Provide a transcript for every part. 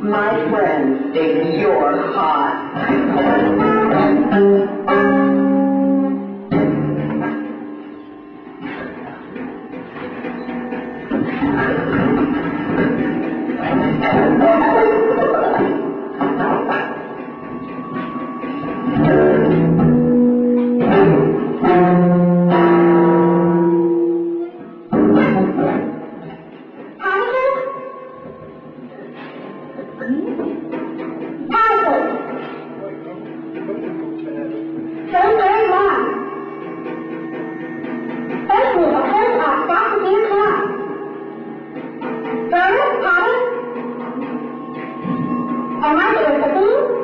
My friends think you're hot. Amado, ¿tú?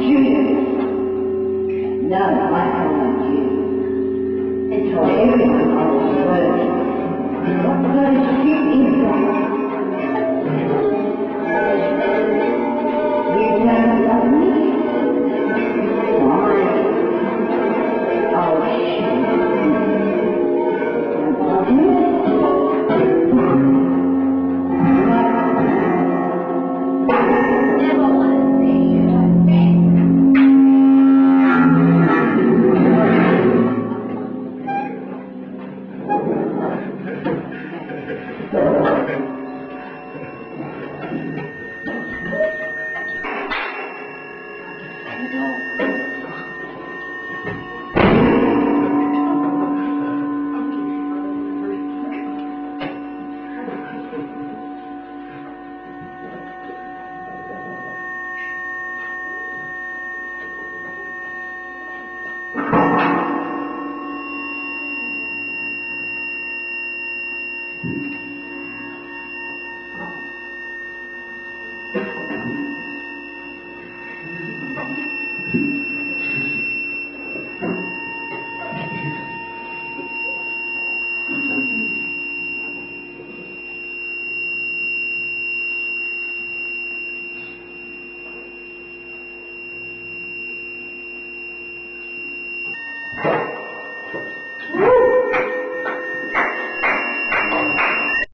Judas. None like you.